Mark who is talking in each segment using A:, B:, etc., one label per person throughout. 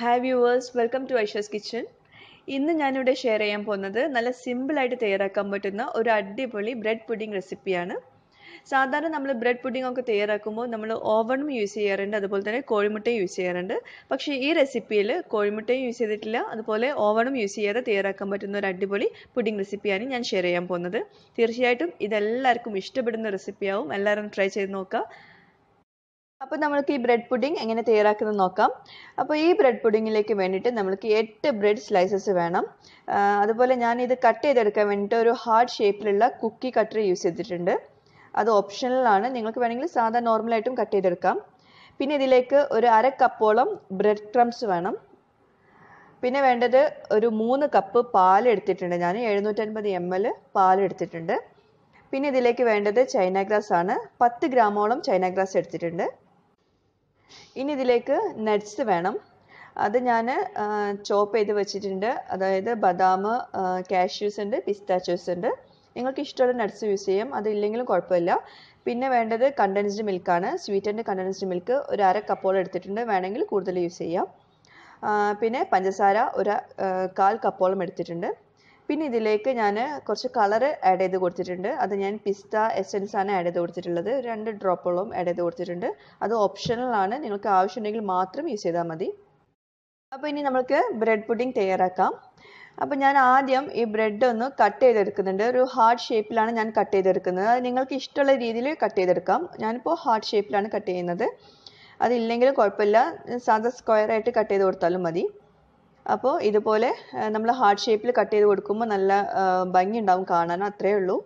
A: Hi viewers welcome to Aisha's kitchen ഇന്ന് ഞാനിവിടെ share ചെയ്യാൻ പോകുന്നത് നല്ല സിമ്പിളായിട്ട് തയ്യാറാക്കാൻ പറ്റുന്ന ഒരു അടിപൊളി ബ്രെഡ് പുഡിംഗ് റെസിപ്പിയാണ് സാധാരണ നമ്മൾ ബ്രെഡ് പുഡിംഗ് ഒക്കെ തയ്യാറാക്കുമ്പോൾ നമ്മൾ ഓവണും യൂസ് ചെയ്യാറുണ്ട് അതുപോലെ തന്നെ കോഴിമുട്ടയും യൂസ് ചെയ്യാറുണ്ട്. പക്ഷേ ഈ റെസിപ്പിയിൽ കോഴിമുട്ടയും യൂസ് ചെയ്തിട്ടില്ല അതുപോലെ ഓവണും യൂസ് ചെയ്യാതെ തയ്യാറാക്കാൻ പറ്റുന്ന ഒരു അടിപൊളി പുഡിംഗ് റെസിപ്പിയാണ് ഞാൻ ഷെയർ ചെയ്യാൻ പോകുന്നത്. തീർച്ചയായിട്ടും ഇതെല്ലാവർക്കും ഇഷ്ടപ്പെടുന്ന റെസിപ്പിയാവും എല്ലാവരും ട്രൈ ചെയ്ത് നോക്കുക. അപ്പോൾ നമ്മൾക്ക് ഈ ബ്രെഡ് പുഡിംഗ് എങ്ങനെ തയ്യാറാക്കുന്നത് നോക്കാം. അപ്പോൾ ഈ ബ്രെഡ് പുഡിങ്ങിലേക്ക് വേണ്ടിയിട്ട് നമ്മൾക്ക് എട്ട് ബ്രെഡ് സ്ലൈസസ് വേണം. അതുപോലെ ഞാൻ ഇത് കട്ട് ചെയ്തെടുക്കാൻ വേണ്ടിയിട്ട് ഒരു ഹാർഡ് ഷേപ്പിലുള്ള കുക്കി കട്ടർ യൂസ് ചെയ്തിട്ടുണ്ട്. അത് ഓപ്ഷണലാണ് നിങ്ങൾക്ക് വേണമെങ്കിൽ സാധാ നോർമലായിട്ടും കട്ട് ചെയ്തെടുക്കാം. പിന്നെ ഇതിലേക്ക് ഒരു അര കപ്പോളം ബ്രെഡ് ക്രംസ് വേണം. പിന്നെ വേണ്ടത് ഒരു മൂന്ന് കപ്പ് പാൽ എടുത്തിട്ടുണ്ട്. ഞാൻ എഴുന്നൂറ്റൻപത് എം എൽ പാൽ എടുത്തിട്ടുണ്ട്. പിന്നെ ഇതിലേക്ക് വേണ്ടത് ചൈന ഗ്രാസ് ആണ്. പത്ത് ഗ്രാമോളം ചൈന ഗ്രാസ് എടുത്തിട്ടുണ്ട്. ഇനി ഇതിലേക്ക് നട്ട്സ് വേണം. അത് ഞാൻ ചോപ്പ് ചെയ്ത് വെച്ചിട്ടുണ്ട്. അതായത് ബദാം കാഷ്യൂസ് ഉണ്ട് പിസ്താച്ചോസ് ഉണ്ട്. നിങ്ങൾക്ക് ഇഷ്ടമുള്ള നട്ട്സ് യൂസ് ചെയ്യാം. അതില്ലെങ്കിലും കുഴപ്പമില്ല. പിന്നെ വേണ്ടത് കണ്ടൻസ്ഡ് മിൽക്കാണ് ആൻഡ് കണ്ടൻസ്ഡ് മിൽക്ക് ഒരു അര കപ്പോളം എടുത്തിട്ടുണ്ട്. വേണമെങ്കിൽ കൂടുതൽ യൂസ് ചെയ്യാം. പിന്നെ പഞ്ചസാര ഒരു കാൽ കപ്പോളം എടുത്തിട്ടുണ്ട്. പിന്നെ ഇതിലേക്ക് ഞാൻ കുറച്ച് കളർ ആഡ് ചെയ്ത് കൊടുത്തിട്ടുണ്ട്. അത് ഞാൻ പിസ്ത എസെൻസ് ആണ് ആഡ് ചെയ്ത് കൊടുത്തിട്ടുള്ളത്. രണ്ട് ഡ്രോപ്പോളം ആഡ് ചെയ്ത് കൊടുത്തിട്ടുണ്ട്. അത് ഓപ്ഷണൽ ആണ്. നിങ്ങൾക്ക് ആവശ്യമുണ്ടെങ്കിൽ മാത്രം യൂസ് ചെയ്താൽ മതി. അപ്പോൾ ഇനി നമുക്ക് ബ്രെഡ് പുഡിംഗ് തയ്യാറാക്കാം. അപ്പോൾ ഞാൻ ആദ്യം ഈ ബ്രെഡ് ഒന്ന് കട്ട് ചെയ്തെടുക്കുന്നുണ്ട്. ഒരു ഹാർട്ട് ഷേപ്പിലാണ് ഞാൻ കട്ട് ചെയ്തെടുക്കുന്നത്. അത് നിങ്ങൾക്ക് ഇഷ്ടമുള്ള രീതിയിൽ കട്ട് ചെയ്തെടുക്കാം. ഞാനിപ്പോൾ ഹാർട്ട് ഷേപ്പിലാണ് കട്ട് ചെയ്യുന്നത്. അതില്ലെങ്കിലും കുഴപ്പമില്ല. സാധാ സ്ക്വയർ ആയിട്ട് കട്ട് ചെയ്ത് കൊടുത്താലും മതി. അപ്പോൾ ഇതുപോലെ നമ്മൾ ഹാർട്ട് ഷേപ്പിൽ കട്ട് ചെയ്ത് കൊടുക്കുമ്പോൾ നല്ല ഭംഗി ഉണ്ടാവും കാണാൻ അത്രയേ ഉള്ളൂ.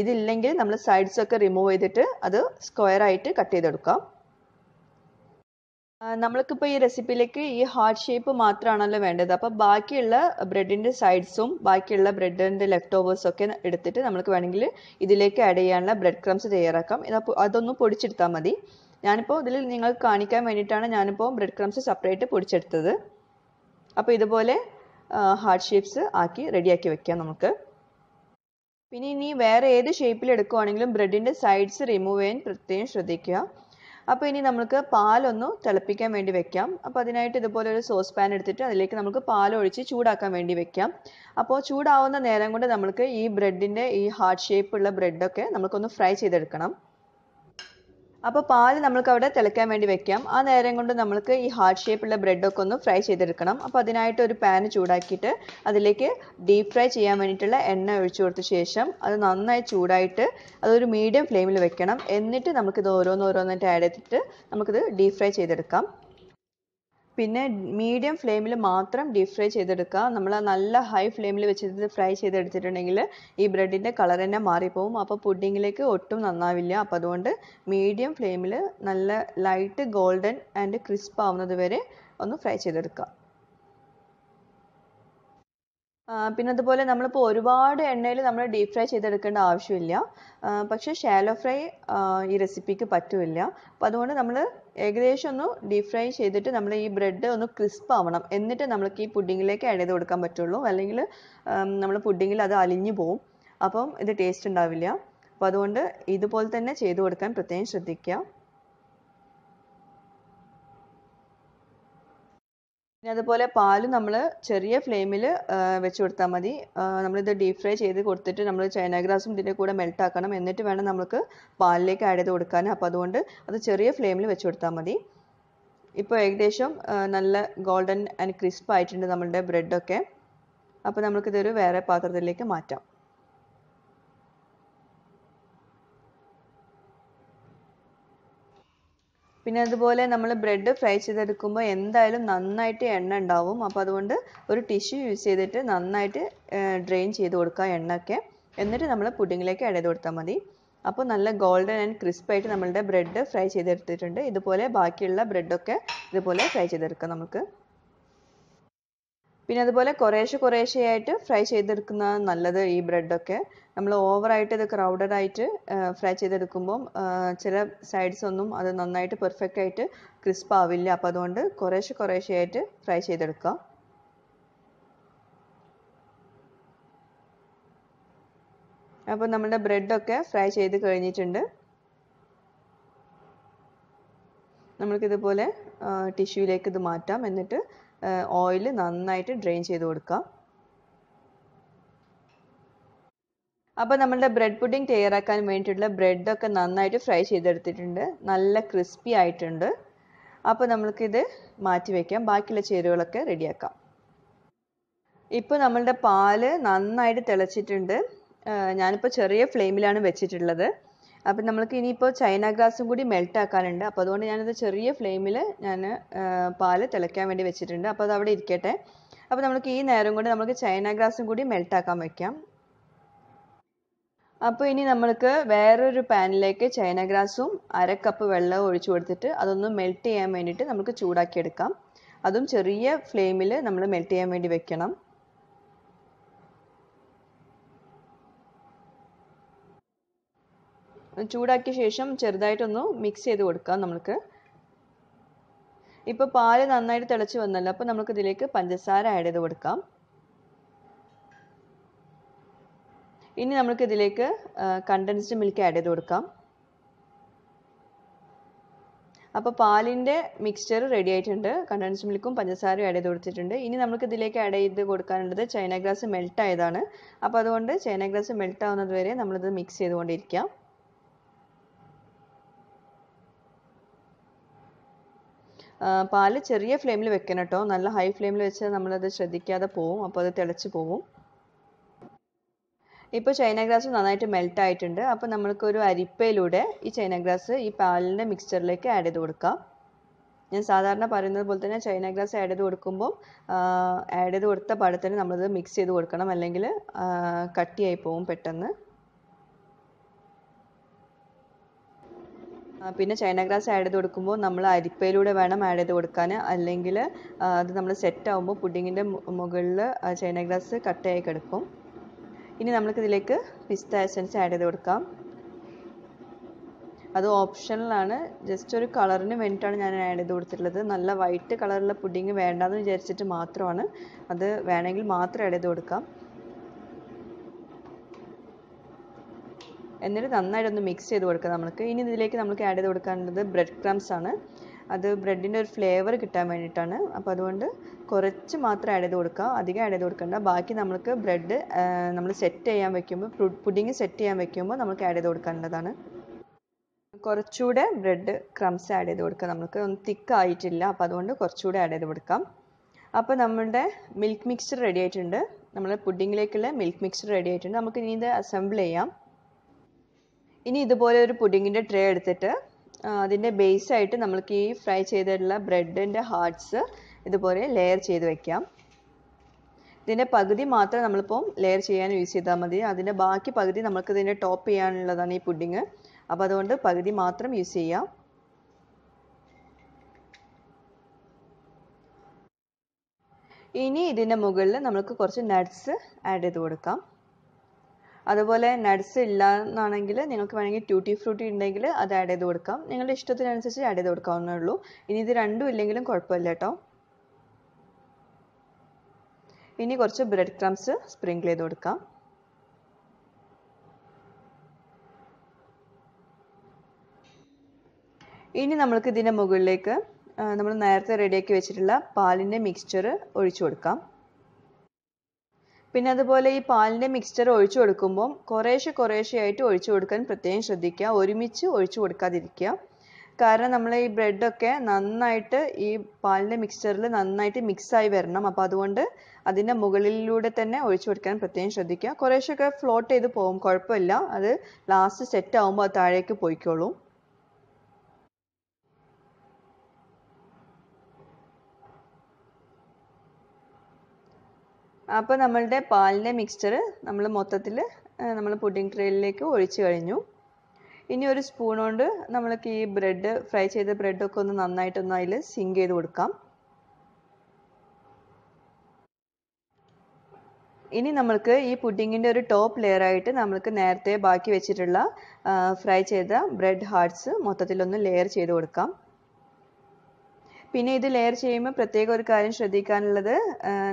A: ഇതില്ലെങ്കിൽ നമ്മൾ സൈഡ്സ് ഒക്കെ റിമൂവ് ചെയ്തിട്ട് അത് സ്ക്വയർ ആയിട്ട് കട്ട് ചെയ്തെടുക്കാം നമ്മൾക്കിപ്പോൾ ഈ റെസിപ്പിയിലേക്ക് ഈ ഹാർട്ട് ഷേപ്പ് മാത്രമാണല്ലോ വേണ്ടത്. അപ്പോൾ ബാക്കിയുള്ള ബ്രെഡിന്റെ സൈഡ്സും ബാക്കിയുള്ള ബ്രെഡിന്റെ ലെഫ്റ്റ് ഓവേഴ്സും ഒക്കെ എടുത്തിട്ട് നമുക്ക് വേണമെങ്കിൽ ഇതിലേക്ക് ആഡ് ചെയ്യാനുള്ള ബ്രെഡ് ക്രംസ് തയ്യാറാക്കാം അതൊന്ന് പൊടിച്ചെടുത്താൽ മതി. ഞാനിപ്പോൾ ഇതിൽ നിങ്ങൾക്ക് കാണിക്കാൻ വേണ്ടിയിട്ടാണ് ഞാനിപ്പോൾ ബ്രെഡ് ക്രംസ് സെപ്പറേറ്റ് പൊടിച്ചെടുത്തത്. അപ്പോൾ ഇതുപോലെ ഹാർട്ട് ഷേപ്സ് ആക്കി റെഡിയാക്കി വെക്കാം നമുക്ക്. പിന്നെ ഇനി വേറെ ഏത് ഷേപ്പിൽ എടുക്കുവാണെങ്കിലും ബ്രെഡിന്റെ സൈഡ്സ് റിമൂവ് ചെയ്യാൻ പ്രത്യേകം ശ്രദ്ധിക്കുക. അപ്പോൾ ഇനി നമുക്ക് പാലൊന്ന് തിളപ്പിക്കാൻ വേണ്ടി വെക്കാം. അപ്പോൾ അതിനായിട്ട് ഇതുപോലെ ഒരു സോസ് പാൻ എടുത്തിട്ട് അതിലേക്ക് നമുക്ക് പാൽ ഒഴിച്ച് ചൂടാക്കാൻ വേണ്ടി വെക്കാം. അപ്പോൾ ചൂടാവുന്ന നേരം കൊണ്ട് നമുക്ക് ഈ ബ്രെഡിന്റെ ഈ ഹാർഡ് ഷേപ്പുള്ള ബ്രെഡൊക്കെ നമുക്കൊന്ന് ഫ്രൈ ചെയ്തെടുക്കണം. അപ്പോൾ പാൽ നമ്മൾക്ക് അവിടെ തിളയ്ക്കാൻ വേണ്ടി വെക്കാം. ആ നേരം കൊണ്ട് നമ്മൾക്ക് ഈ ഹാർട്ട് ഷേപ്പുള്ള ബ്രെഡൊക്കെ ഒന്ന് ഫ്രൈ ചെയ്തെടുക്കണം. അപ്പോൾ അതിനായിട്ട് ഒരു പാൻ ചൂടാക്കിയിട്ട് അതിലേക്ക് ഡീപ് ഫ്രൈ ചെയ്യാൻ വേണ്ടിയിട്ടുള്ള എണ്ണ ഒഴിച്ചു കൊടുത്ത ശേഷം അത് നന്നായി ചൂടായിട്ട് അതൊരു മീഡിയം ഫ്ലെയിമിൽ വെക്കണം. എന്നിട്ട് നമുക്കിത് ഓരോന്നോരോന്നായിട്ട് ആഡ് ചെയ്തിട്ട് നമുക്കിത് ഡീപ് ഫ്രൈ ചെയ്തെടുക്കാം. പിന്നെ മീഡിയം ഫ്ലെയിമിൽ മാത്രം ഡീപ് ഫ്രൈ ചെയ്തെടുക്കുക. നമ്മൾ നല്ല ഹൈ ഫ്ലെയിമിൽ വെച്ചിട്ട് ഫ്രൈ ചെയ്തെടുത്തിട്ടുണ്ടെങ്കിൽ ഈ ബ്രെഡിന്റെ കളർ തന്നെ മാറിപ്പോവും. അപ്പോൾ പുഡിങ്ങിലേക്ക് ഒട്ടും നന്നാവില്ല. അപ്പോൾ അതുകൊണ്ട് മീഡിയം ഫ്ലെയിമിൽ നല്ല ലൈറ്റ് ഗോൾഡൻ ആൻഡ് ക്രിസ്പ് ആവുന്നത് വരെ ഒന്ന് ഫ്രൈ ചെയ്തെടുക്കുക. പിന്നെ അതുപോലെ നമ്മളിപ്പോൾ ഒരുപാട് എണ്ണയിൽ നമ്മൾ ഡീപ് ഫ്രൈ ചെയ്തെടുക്കേണ്ട ആവശ്യമില്ല. പക്ഷേ ഷാലോ ഫ്രൈ ഈ റെസിപ്പിക്ക് പറ്റില്ല. അപ്പോൾ അതുകൊണ്ട് നമ്മൾ ഏകദേശം ഒന്ന് ഡീപ് ഫ്രൈ ചെയ്തിട്ട് നമ്മൾ ഈ ബ്രെഡ് ഒന്ന് ക്രിസ്പ് ആവണം. എന്നിട്ട് നമ്മൾക്ക് ഈ പുഡിങ്ങിലേക്ക് ആഡ് ചെയ്ത് കൊടുക്കാൻ പറ്റുള്ളൂ. അല്ലെങ്കിൽ നമ്മൾ പുഡിങ്ങിൽ അത് അലിഞ്ഞു പോവും. അപ്പം ഇത് ടേസ്റ്റ് ഉണ്ടാവില്ല. അപ്പോൾ അതുകൊണ്ട് ഇതുപോലെ തന്നെ ചെയ്ത് കൊടുക്കാൻ പ്രത്യേകം ശ്രദ്ധിക്കുക. പിന്നെ അതുപോലെ പാൽ നമ്മൾ ചെറിയ ഫ്ലെയിമിൽ വെച്ച് കൊടുത്താൽ മതി. നമ്മളിത് ഡീപ് ഫ്രൈ ചെയ്ത് കൊടുത്തിട്ട് നമ്മൾ ചൈന ഗ്രാസും ഇതിന്റെ കൂടെ മെൽറ്റ് ആക്കണം. എന്നിട്ട് വേണം നമുക്ക് പാലിലേക്ക് ആഡ് ചെയ്ത് കൊടുക്കാൻ. അപ്പോൾ അതുകൊണ്ട് അത് ചെറിയ ഫ്ലെയിമിൽ വെച്ച് കൊടുത്താൽ മതി. ഇപ്പോൾ ഏകദേശം നല്ല ഗോൾഡൻ ആൻഡ് ക്രിസ്പ് ആയിട്ടുണ്ട് നമ്മളുടെ ബ്രെഡൊക്കെ അപ്പോൾ നമുക്കിതൊരു വേറെ പാത്രത്തിലേക്ക് മാറ്റാം. പിന്നെ അതുപോലെ നമ്മൾ ബ്രെഡ് ഫ്രൈ ചെയ്തെടുക്കുമ്പോൾ എന്തായാലും നന്നായിട്ട് എണ്ണ ഉണ്ടാവും. അപ്പോൾ അതുകൊണ്ട് ഒരു ടിഷ്യൂ യൂസ് ചെയ്തിട്ട് നന്നായിട്ട് ഡ്രെയിൻ ചെയ്ത് കൊടുക്കുക എണ്ണയൊക്കെ. എന്നിട്ട് നമ്മൾ പുഡിങ്ങിലേക്ക് ആഡ് ചെയ്ത് കൊടുത്താൽ മതി. അപ്പോൾ നല്ല ഗോൾഡൻ ആൻഡ് ക്രിസ്പ് ആയിട്ട് നമ്മളുടെ ബ്രെഡ് ഫ്രൈ ചെയ്തെടുത്തിട്ടുണ്ട്. ഇതുപോലെ ബാക്കിയുള്ള ബ്രെഡൊക്കെ ഇതുപോലെ ഫ്രൈ ചെയ്തെടുക്കാം നമുക്ക്. പിന്നെ അതുപോലെ കുറേശ്ശെ കുറേശ്ശെയായിട്ട് ഫ്രൈ ചെയ്തെടുക്കുന്നതാണ് നല്ലത് ഈ ബ്രെഡൊക്കെ നമ്മൾ ഓവറായിട്ട് ഇത് ക്രൗഡഡ് ആയിട്ട് ഫ്രൈ ചെയ്തെടുക്കുമ്പം ചില സൈഡ്സ് ഒന്നും അത് നന്നായിട്ട് പെർഫെക്റ്റ് ആയിട്ട് ക്രിസ്പ് ആവില്ല. അപ്പോൾ അതുകൊണ്ട് കുറേശ്ശെ കുറേശ്ശെയായിട്ട് ഫ്രൈ ചെയ്തെടുക്കുക. അപ്പോൾ നമ്മുടെ ബ്രെഡൊക്കെ ഫ്രൈ ചെയ്ത് കഴിഞ്ഞിട്ടുണ്ട്. നമ്മൾക്കിതുപോലെ ടിഷ്യൂയിലേക്ക് ഇത് മാറ്റാം. എന്നിട്ട് ഓയിൽ നന്നായിട്ട് ഡ്രെയിൻ ചെയ്ത് കൊടുക്കാം. അപ്പോൾ നമ്മളുടെ ബ്രെഡ് പുഡിംഗ് തയ്യാറാക്കാൻ വേണ്ടിയിട്ടുള്ള ബ്രെഡൊക്കെ നന്നായിട്ട് ഫ്രൈ ചെയ്തെടുത്തിട്ടുണ്ട്. നല്ല ക്രിസ്പി ആയിട്ടുണ്ട്. അപ്പോൾ നമ്മൾക്കിത് മാറ്റി വയ്ക്കാം ബാക്കിയുള്ള ചേരുവകളൊക്കെ റെഡിയാക്കാം. ഇപ്പോൾ നമ്മളുടെ പാൽ നന്നായിട്ട് തിളച്ചിട്ടുണ്ട്. ഞാനിപ്പോൾ ചെറിയ ഫ്ലെയിമിലാണ് വെച്ചിട്ടുള്ളത്. അപ്പം നമ്മൾക്ക് ഇനിയിപ്പോൾ ചൈന ഗ്രാസും കൂടി മെൽറ്റ് ആക്കാനുണ്ട്. അപ്പോൾ അതുകൊണ്ട് ഞാനത് ചെറിയ ഫ്ലെയിമിൽ ഞാൻ പാൽ തിളയ്ക്കാൻ വേണ്ടി വെച്ചിട്ടുണ്ട്. അപ്പോൾ അത് അവിടെ ഇരിക്കട്ടെ. അപ്പോൾ നമുക്ക് ഈ നേരം കൊണ്ട് നമുക്ക് ചൈന ഗ്രാസും കൂടി മെൽറ്റ് ആക്കാൻ വെക്കാം. അപ്പോൾ ഇനി നമ്മൾക്ക് വേറൊരു പാനിലേക്ക് ചൈന ഗ്രാസും അര കപ്പ് വെള്ളവും ഒഴിച്ചു കൊടുത്തിട്ട് അതൊന്ന് മെൽറ്റ് ചെയ്യാൻ വേണ്ടിയിട്ട് നമുക്ക് ചൂടാക്കിയെടുക്കാം. അതും ചെറിയ ഫ്ലെയിമിൽ നമ്മൾ മെൽറ്റ് ചെയ്യാൻ വേണ്ടി വെക്കണം. ചൂടാക്കിയ ശേഷം ചെറുതായിട്ടൊന്ന് മിക്സ് ചെയ്ത് കൊടുക്കാം നമുക്ക് ഇപ്പോൾ പാൽ നന്നായിട്ട് തിളച്ച് വന്നല്ലോ അപ്പോൾ നമുക്ക് ഇതിലേക്ക് പഞ്ചസാര ആഡ് ചെയ്ത് കൊടുക്കാം. ഇനി നമുക്ക് ഇതിലേക്ക് കണ്ടൻസ്ഡ് മിൽക്ക് ആഡ് ചെയ്ത് കൊടുക്കാം. അപ്പോൾ പാലിന്റെ മിക്സ്ചർ റെഡി ആയിട്ടുണ്ട്. കണ്ടൻസ്ഡ് മിൽക്കും പഞ്ചസാരയും ആഡ് ചെയ്ത് കൊടുത്തിട്ടുണ്ട്. ഇനി നമുക്ക് ഇതിലേക്ക് ആഡ് ചെയ്ത് കൊടുക്കാനുള്ളത് ചൈന ഗ്ലാസ് മെൽറ്റ് ആയതാണ്. അപ്പോൾ അതുകൊണ്ട് ചൈന ഗ്ലാസ് മെൽറ്റ് ആവുന്നത് വരെ നമ്മളിത് മിക്സ് ചെയ്തുകൊണ്ടിരിക്കാം. പാൽ ചെറിയ ഫ്ലെയിമിൽ വെക്കണം കേട്ടോ. നല്ല ഹൈ ഫ്ലെയിമിൽ വെച്ചാൽ നമ്മളത് ശ്രദ്ധിക്കാതെ പോവും. അപ്പോൾ അത് തിളച്ച് പോവും. ഇപ്പോൾ ചൈന ഗ്രാസ് നന്നായിട്ട് മെൽറ്റ് ആയിട്ടുണ്ട്. അപ്പോൾ നമ്മൾക്കൊരു അരിപ്പയിലൂടെ ഈ ചൈന ഗ്രാസ് ഈ പാലിന്റെ മിക്സ്ചറിലേക്ക് ആഡ് ചെയ്ത് കൊടുക്കാം. ഞാൻ സാധാരണ പറയുന്നത് പോലെ തന്നെ ചൈന ഗ്രാസ് ആഡ് ചെയ്ത് കൊടുക്കുമ്പോൾ ആഡ് ചെയ്ത് കൊടുത്ത പാടത്തിന് നമ്മളത് മിക്സ് ചെയ്ത് കൊടുക്കണം. അല്ലെങ്കിൽ കട്ടിയായി പോവും പെട്ടെന്ന്. പിന്നെ ചൈന ഗ്രാസ് ആഡ് ചെയ്ത് കൊടുക്കുമ്പോൾ നമ്മൾ അരിപ്പയിലൂടെ വേണം ആഡ് ചെയ്ത് കൊടുക്കാൻ. അല്ലെങ്കിൽ അത് നമ്മൾ സെറ്റ് ആകുമ്പോൾ പുഡിങ്ങിന്റെ മുകളിൽ ചൈന ഗ്രാസ് കട്ടയായി കിടക്കും. ഇനി നമുക്ക് ഇതിലേക്ക് പിസ്ത എസൻസ് ആഡ് ചെയ്ത് കൊടുക്കാം. അത് ഓപ്ഷണലാണ് ജസ്റ്റ് ഒരു കളറിന് വേണ്ടിയിട്ടാണ് ഞാൻ ആഡ് ചെയ്ത് കൊടുത്തിട്ടുള്ളത്. നല്ല വൈറ്റ് കളറുള്ള പുഡിങ് വേണ്ടാന്ന് വിചാരിച്ചിട്ട് മാത്രമാണ്. അത് വേണമെങ്കിൽ മാത്രം ആഡ് ചെയ്ത് കൊടുക്കാം. എന്നിട്ട് നന്നായിട്ടൊന്ന് മിക്സ് ചെയ്ത് കൊടുക്കുക നമുക്ക് ഇനി ഇതിലേക്ക് നമുക്ക് ആഡ് ചെയ്ത് കൊടുക്കാനുള്ളത് ബ്രെഡ് ക്രംസ് ആണ്. അത് ബ്രെഡിന്റെ ഒരു ഫ്ലേവർ കിട്ടാൻ വേണ്ടിയിട്ടാണ്. അപ്പോൾ അതുകൊണ്ട് കുറച്ച് മാത്രം ആഡ് ചെയ്ത് കൊടുക്കുക. അധികം ആഡ് ചെയ്ത് കൊടുക്കണ്ട. ബാക്കി നമുക്ക് ബ്രെഡ് നമ്മൾ സെറ്റ് ചെയ്യാൻ വെക്കുമ്പോൾ പുഡിങ് സെറ്റ് ചെയ്യാൻ വെക്കുമ്പോൾ നമുക്ക് ആഡ് ചെയ്ത് കൊടുക്കേണ്ടതാണ് കുറച്ചുകൂടെ ബ്രെഡ് ക്രംസ് ആഡ് ചെയ്ത് കൊടുക്കുക നമുക്ക് ഒന്ന് തിക്ക് ആയിട്ടില്ല. അപ്പോൾ അതുകൊണ്ട് കുറച്ചുകൂടെ ആഡ് ചെയ്ത് കൊടുക്കാം. അപ്പോൾ നമ്മളുടെ മിൽക്ക് മിക്സ്ചർ റെഡി ആയിട്ടുണ്ട്. നമ്മൾ പുഡിങ്ങിലേക്കുള്ള മിൽക്ക് മിക്സ്ചർ റെഡി ആയിട്ടുണ്ട്. നമുക്ക് ഇനി ഇത് അസംബിൾ ചെയ്യാം. ഇനി ഇതുപോലെ ഒരു പുഡിങ്ങിന്റെ ട്രേ എടുത്തിട്ട് അതിന്റെ ബേസ് ആയിട്ട് നമ്മൾക്ക് ഈ ഫ്രൈ ചെയ്തിട്ടുള്ള ബ്രെഡിന്റെ ഹാർട്ട്സ് ഇതുപോലെ ലെയർ ചെയ്ത് വെക്കാം. ഇതിന്റെ പകുതി മാത്രം നമ്മളിപ്പോൾ ലെയർ ചെയ്യാൻ യൂസ് ചെയ്താൽ മതി. അതിന്റെ ബാക്കി പകുതി നമുക്ക് ഇതിന്റെ ടോപ്പ് ചെയ്യാനുള്ളതാണ് ഈ പുഡിങ് അപ്പോൾ അതുകൊണ്ട് പകുതി മാത്രം യൂസ് ചെയ്യാം. ഇനി ഇതിന്റെ മുകളിൽ നമുക്ക് കുറച്ച് നട്ട്സ് ആഡ് ചെയ്ത് കൊടുക്കാം. അതുപോലെ നട്സ് ഇല്ല എന്നാണെങ്കിൽ നിങ്ങൾക്ക് വേണമെങ്കിൽ ട്യൂട്ടി ഫ്രൂട്ടി ഉണ്ടെങ്കിൽ അത് ആഡ് ചെയ്ത് കൊടുക്കാം. നിങ്ങളുടെ ഇഷ്ടത്തിനനുസരിച്ച് ആഡ് ചെയ്ത് കൊടുക്കാവുന്നേ ഉള്ളൂ ഇനി ഇത് രണ്ടും ഇല്ലെങ്കിലും കുഴപ്പമില്ല കേട്ടോ. ഇനി കുറച്ച് ബ്രെഡ് ക്രംസ് സ്പ്രിങ്കിൾ ചെയ്ത് കൊടുക്കാം. ഇനി നമ്മൾക്ക് ഇതിന്റെ മുകളിലേക്ക് നമ്മൾ നേരത്തെ റെഡിയാക്കി വെച്ചിട്ടുള്ള പാലിന്റെ മിക്സ്ചർ ഒഴിച്ചു കൊടുക്കാം. പിന്നെ അതുപോലെ ഈ പാലിന്റെ മിക്സ്ചർ ഒഴിച്ചു കൊടുക്കുമ്പം കുറേശ്ശെ കുറേശ്ശെയായിട്ട് ഒഴിച്ചു കൊടുക്കാൻ പ്രത്യേകം ശ്രദ്ധിക്കുക. ഒരുമിച്ച് ഒഴിച്ചു കൊടുക്കാതിരിക്കുക. കാരണം നമ്മൾ ഈ ബ്രെഡൊക്കെ നന്നായിട്ട് ഈ പാലിന്റെ മിക്സ്ചറിൽ നന്നായിട്ട് മിക്സായി വരണം. അപ്പോൾ അതുകൊണ്ട് അതിന്റെ മുകളിലൂടെ തന്നെ ഒഴിച്ചു കൊടുക്കാൻ പ്രത്യേകം ശ്രദ്ധിക്കുക. കുറേശ്ശൊക്കെ ഫ്ലോട്ട് ചെയ്ത് പോകും. കുഴപ്പമില്ല. അത് ലാസ്റ്റ് സെറ്റ് ആകുമ്പോൾ താഴേക്ക് പോയിക്കോളും. അപ്പോൾ നമ്മളുടെ പാലിന്റെ മിക്സ്ചർ നമ്മൾ മൊത്തത്തിൽ നമ്മൾ പുഡിംഗ് ട്രേയിലേക്ക് ഒഴിച്ചു കഴിഞ്ഞു. ഇനി ഒരു സ്പൂൺ കൊണ്ട് നമ്മൾക്ക് ഈ ബ്രെഡ് ഫ്രൈ ചെയ്ത ബ്രെഡൊക്കെ ഒന്ന് നന്നായിട്ടൊന്ന് അതിൽ സിങ്ക് ചെയ്ത് കൊടുക്കാം. ഇനി നമ്മൾക്ക് ഈ പുഡിങ്ങിന്റെ ഒരു ടോപ്പ് ലെയർ ആയിട്ട് നമ്മൾക്ക് നേരത്തെ ബാക്കി വെച്ചിട്ടുള്ള ഫ്രൈ ചെയ്ത ബ്രെഡ് ഹാർട്സ് മൊത്തത്തിലൊന്ന് ലെയർ ചെയ്ത് കൊടുക്കാം. പിന്നെ ഇത് ലെയർ ചെയ്യുമ്പോൾ പ്രത്യേക ഒരു കാര്യം ശ്രദ്ധിക്കാനുള്ളത്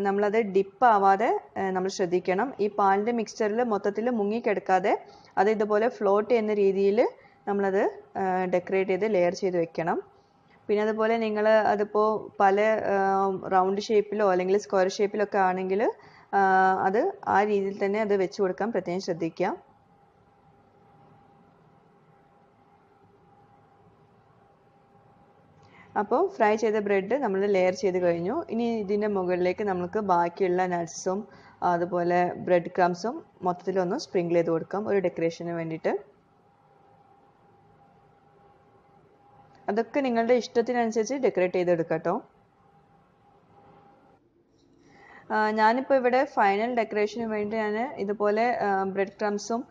A: നമ്മളത് ഡിപ്പ് ആവാതെ നമ്മൾ ശ്രദ്ധിക്കണം. ഈ പാലിന്റെ മിക്സ്ചറിൽ മൊത്തത്തിൽ മുങ്ങിക്കിടക്കാതെ അത് ഇതുപോലെ ഫ്ലോട്ട് ചെയ്യുന്ന രീതിയിൽ നമ്മളത് ഡെക്കറേറ്റ് ചെയ്ത് ലെയർ ചെയ്ത് വെക്കണം. പിന്നെ അതുപോലെ നിങ്ങൾ അതിപ്പോൾ പല റൗണ്ട് ഷേപ്പിലോ അല്ലെങ്കിൽ സ്ക്വയർ ഷേപ്പിലൊക്കെ ആണെങ്കിൽ അത് ആ രീതിയിൽ തന്നെ അത് വെച്ച് കൊടുക്കാൻ പ്രത്യേകം ശ്രദ്ധിക്കുക. അപ്പോൾ ഫ്രൈ ചെയ്ത ബ്രെഡ് നമ്മൾ ലെയർ ചെയ്ത് കഴിഞ്ഞു. ഇനി ഇതിന്റെ മുകളിലേക്ക് നമുക്ക് ബാക്കിയുള്ള നട്ട്സും അതുപോലെ ബ്രെഡ് ക്രംസും മൊത്തത്തിലൊന്ന് സ്പ്രിങ്കിൾ ചെയ്ത് കൊടുക്കാം. ഒരു ഡെക്കറേഷന് വേണ്ടിയിട്ട്. അതൊക്കെ നിങ്ങളുടെ ഇഷ്ടത്തിനനുസരിച്ച് ഡെക്കറേറ്റ് ചെയ്തെടുക്കാം കേട്ടോ. ഞാനിപ്പോൾ ഇവിടെ ഫൈനൽ ഡെക്കറേഷന് വേണ്ടി ഞാൻ ഇതുപോലെ ബ്രെഡ് ക്രംസും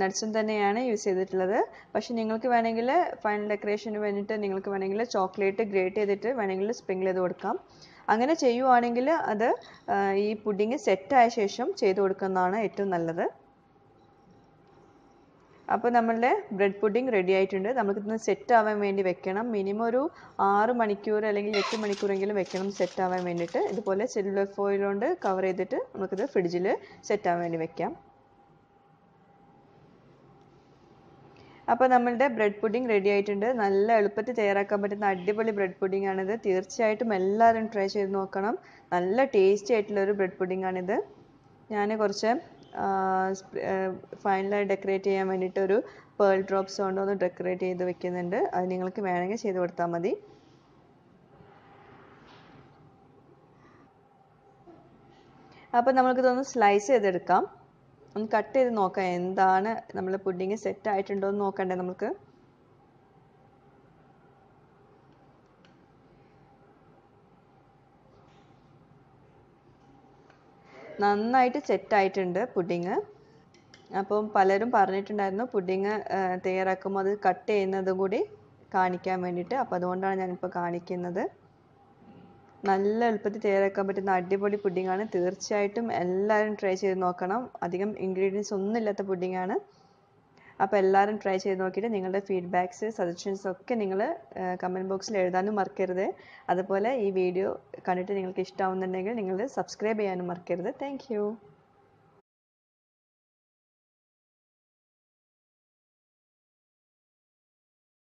A: നട്ട്സും തന്നെയാണ് യൂസ് ചെയ്തിട്ടുള്ളത്. പക്ഷെ നിങ്ങൾക്ക് വേണമെങ്കിൽ ഫൈനൽ ഡെക്കറേഷന് വേണ്ടിയിട്ട് നിങ്ങൾക്ക് വേണമെങ്കിൽ ചോക്ലേറ്റ് ഗ്രേറ്റ് ചെയ്തിട്ട് വേണമെങ്കിൽ സ്പ്രിങ്കിൾ ചെയ്ത് കൊടുക്കാം. അങ്ങനെ ചെയ്യുവാണെങ്കിൽ അത് ഈ പുഡിങ് സെറ്റായ ശേഷം ചെയ്ത് കൊടുക്കുന്നതാണ് ഏറ്റവും നല്ലത്. അപ്പോൾ നമ്മളുടെ ബ്രെഡ് പുഡിംഗ് റെഡി ആയിട്ടുണ്ട്. നമുക്കിതൊന്ന് സെറ്റ് ആവാൻ വേണ്ടി വെക്കണം. മിനിമം ഒരു ആറ് മണിക്കൂർ അല്ലെങ്കിൽ എട്ട് മണിക്കൂറെങ്കിലും വെക്കണം സെറ്റ് ആവാൻ വേണ്ടിയിട്ട്. ഇതുപോലെ സെല്ലുലർ ഫോയിൽ കൊണ്ട് കവർ ചെയ്തിട്ട് നമുക്കിത് ഫ്രിഡ്ജിൽ സെറ്റ് ആവാൻ വേണ്ടി വെക്കാം. അപ്പോൾ നമ്മളുടെ ബ്രെഡ് പുഡിംഗ് റെഡി ആയിട്ടുണ്ട്. നല്ല എളുപ്പത്തിൽ തയ്യാറാക്കാൻ പറ്റുന്ന അടിപൊളി ബ്രെഡ് പുഡിംഗ് ആണിത്. തീർച്ചയായിട്ടും എല്ലാവരും ട്രൈ ചെയ്ത് നോക്കണം. നല്ല ടേസ്റ്റി ആയിട്ടുള്ള ഒരു ബ്രെഡ് പുഡിംഗ് ആണിത്. ഞാൻ കുറച്ച് ഫൈനലായി ഡെക്കറേറ്റ് ചെയ്യാൻ വേണ്ടിയിട്ട് ഒരു പേൾ ഡ്രോപ്സ് കൊണ്ട് ഒന്ന് ഡെക്കറേറ്റ് ചെയ്ത് വെക്കുന്നുണ്ട്. അത് നിങ്ങൾക്ക് വേണമെങ്കിൽ ചെയ്ത് കൊടുത്താൽ മതി. അപ്പോൾ നമുക്കിതൊന്ന് സ്ലൈസ് ചെയ്തെടുക്കാം. ഒന്ന് കട്ട് ചെയ്ത് നോക്കാം. എന്താണ് നമ്മൾ പുഡിങ് സെറ്റ് ആയിട്ടുണ്ടോ എന്ന് നോക്കണ്ടേ നമുക്ക് നന്നായിട്ട് സെറ്റ് ആയിട്ടുണ്ട് പുഡിങ്. അപ്പം പലരും പറഞ്ഞിട്ടുണ്ടായിരുന്നു പുഡിങ് തയ്യാറാക്കുമ്പോൾ അത് കട്ട് ചെയ്യുന്നതും കൂടി കാണിക്കാൻ വേണ്ടിയിട്ട്. അപ്പോൾ അതുകൊണ്ടാണ് ഞാനിപ്പോൾ കാണിക്കുന്നത്. നല്ല എളുപ്പത്തിൽ തയ്യാറാക്കാൻ പറ്റുന്ന അടിപൊളി പുഡിങ്ങാണ്. തീർച്ചയായിട്ടും എല്ലാവരും ട്രൈ ചെയ്ത് നോക്കണം. അധികം ഇൻഗ്രീഡിയൻസ് ഒന്നും ഇല്ലാത്ത പുഡിങ്ങാണ്. അപ്പോൾ എല്ലാവരും ട്രൈ ചെയ്ത് നോക്കിയിട്ട് നിങ്ങളുടെ ഫീഡ്ബാക്ക്സ് സജഷൻസ് ഒക്കെ നിങ്ങൾ കമന്റ് ബോക്സിൽ എഴുതാനും മറക്കരുത്. അതുപോലെ ഈ വീഡിയോ കണ്ടിട്ട് നിങ്ങൾക്ക് ഇഷ്ടമാവുന്നുണ്ടെങ്കിൽ നിങ്ങൾ സബ്സ്ക്രൈബ് ചെയ്യാനും മറക്കരുത്. താങ്ക്